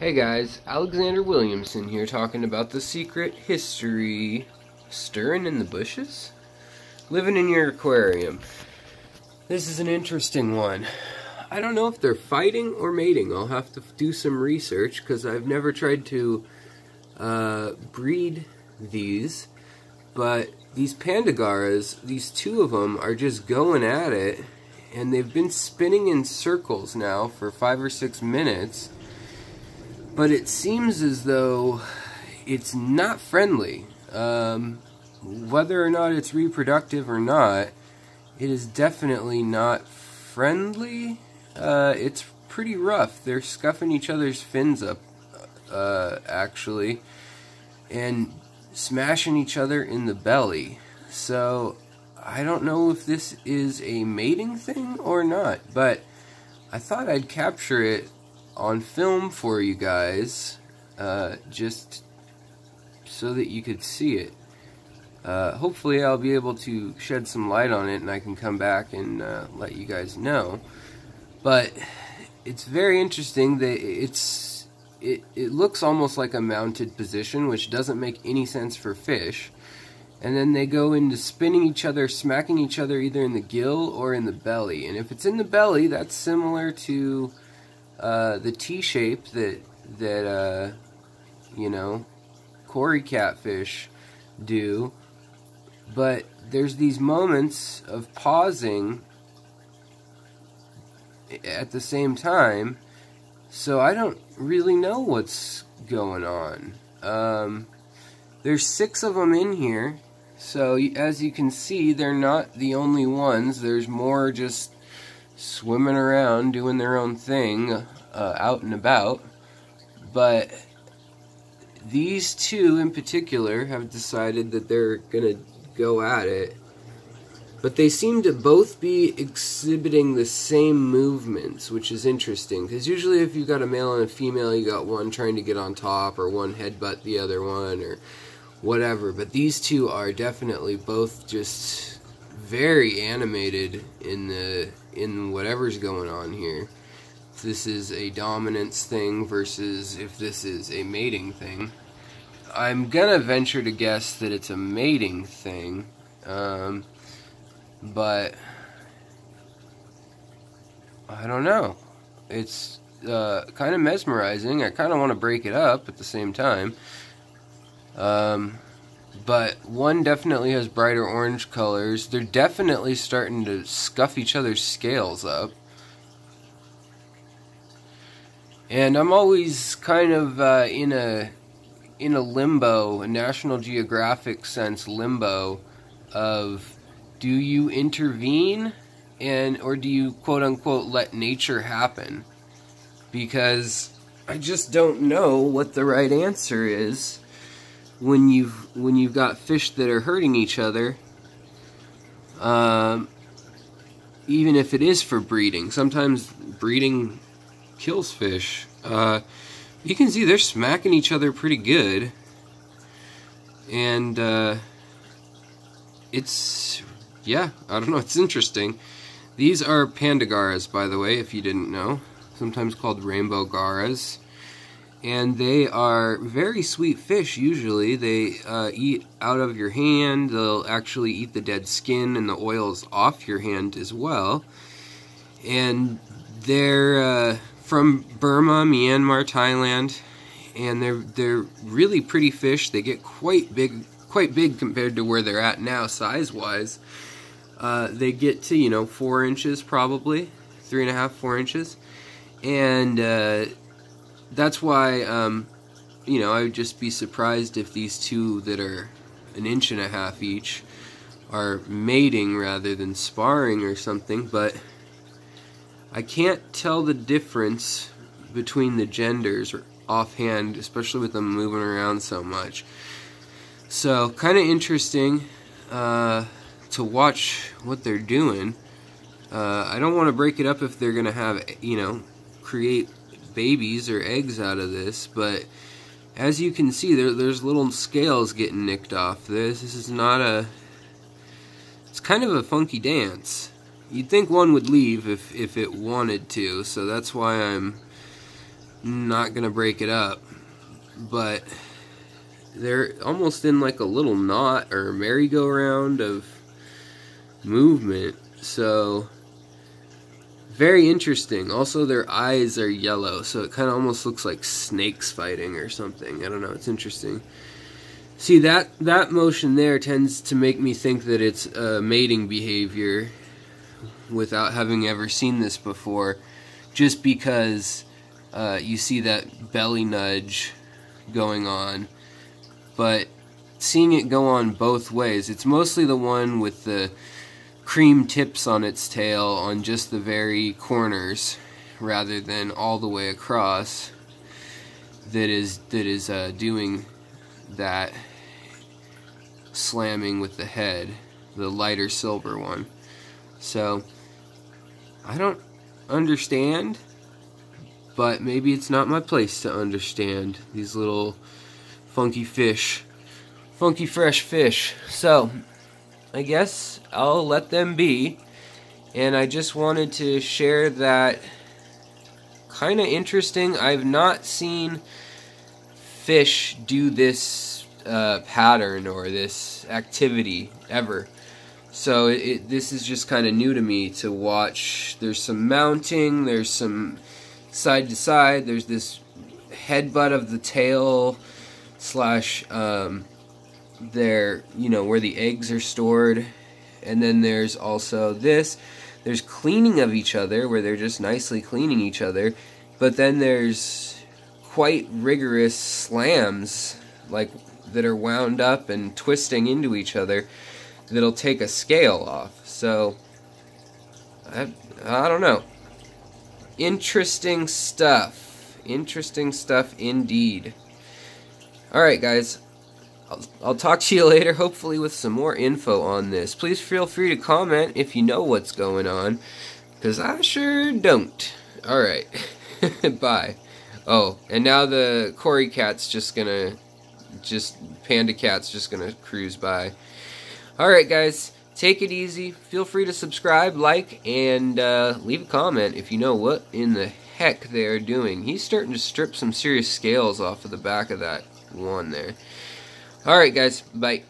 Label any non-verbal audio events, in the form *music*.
Hey guys, Alexander Williamson here talking about the secret history. Stirring in the bushes? Living in your aquarium. This is an interesting one. I don't know if they're fighting or mating. I'll have to do some research because I've never tried to uh, breed these. But these Panda Garras, these two of them, are just going at it. And they've been spinning in circles now for five or six minutes but it seems as though it's not friendly. Um, whether or not it's reproductive or not, it is definitely not friendly. Uh, it's pretty rough. They're scuffing each other's fins up, uh, actually, and smashing each other in the belly. So, I don't know if this is a mating thing or not, but I thought I'd capture it on film for you guys, uh, just so that you could see it. Uh, hopefully I'll be able to shed some light on it and I can come back and uh, let you guys know. But it's very interesting that it's it, it looks almost like a mounted position, which doesn't make any sense for fish. And then they go into spinning each other, smacking each other either in the gill or in the belly. And if it's in the belly, that's similar to uh, the T shape that that uh, you know Cory catfish do, but there's these moments of pausing at the same time, so I don't really know what's going on. Um, there's six of them in here, so as you can see, they're not the only ones. There's more just swimming around doing their own thing uh, out and about. But these two in particular have decided that they're going to go at it. But they seem to both be exhibiting the same movements, which is interesting. Because usually if you've got a male and a female, you got one trying to get on top, or one headbutt the other one, or whatever. But these two are definitely both just very animated in the in whatever's going on here. If this is a dominance thing versus if this is a mating thing. I'm gonna venture to guess that it's a mating thing, um, but I don't know. It's uh, kind of mesmerizing. I kind of want to break it up at the same time. Um, but one definitely has brighter orange colors. They're definitely starting to scuff each other's scales up. And I'm always kind of uh, in a in a limbo, a National Geographic sense limbo of do you intervene and or do you quote unquote let nature happen? Because I just don't know what the right answer is when you've when you've got fish that are hurting each other um, even if it is for breeding sometimes breeding kills fish uh, you can see they're smacking each other pretty good. And uh, it's yeah I don't know it's interesting. These are panda garras by the way if you didn't know. Sometimes called rainbow garras and they are very sweet fish usually. They uh, eat out of your hand, they'll actually eat the dead skin and the oils off your hand as well. And they're uh, from Burma, Myanmar, Thailand, and they're they're really pretty fish. They get quite big, quite big compared to where they're at now, size-wise. Uh, they get to you know four inches probably, three and a half, four inches, and uh, that's why, um, you know, I would just be surprised if these two that are an inch and a half each are mating rather than sparring or something, but I can't tell the difference between the genders offhand, especially with them moving around so much. So, kind of interesting uh, to watch what they're doing. Uh, I don't want to break it up if they're going to have, you know, create babies or eggs out of this, but as you can see, there, there's little scales getting nicked off this. This is not a... It's kind of a funky dance. You'd think one would leave if, if it wanted to, so that's why I'm not gonna break it up, but they're almost in like a little knot or merry-go-round of movement. So very interesting. Also, their eyes are yellow, so it kind of almost looks like snakes fighting or something. I don't know. It's interesting. See that that motion there tends to make me think that it's a mating behavior, without having ever seen this before, just because uh, you see that belly nudge going on, but seeing it go on both ways. It's mostly the one with the cream tips on its tail on just the very corners rather than all the way across that is that is uh, doing that slamming with the head the lighter silver one. So I don't understand but maybe it's not my place to understand these little funky fish funky fresh fish. So I guess I'll let them be. And I just wanted to share that kind of interesting. I've not seen fish do this uh, pattern or this activity ever. So it, it, this is just kind of new to me to watch. There's some mounting, there's some side to side, there's this headbutt of the tail slash um, there, you know, where the eggs are stored. And then there's also this. There's cleaning of each other, where they're just nicely cleaning each other. But then there's quite rigorous slams, like that are wound up and twisting into each other, that'll take a scale off. So, I, I don't know. Interesting stuff. Interesting stuff indeed. Alright, guys. I'll, I'll talk to you *laughs* later, hopefully with some more info on this. Please feel free to comment if you know what's going on, because I sure don't. Alright, *laughs* bye. Oh, and now the Cory cat's just gonna, just, Panda cat's just gonna cruise by. Alright guys, take it easy. Feel free to subscribe, like, and uh, leave a comment if you know what in the heck they are doing. He's starting to strip some serious scales off of the back of that one there. Alright, guys. Bye.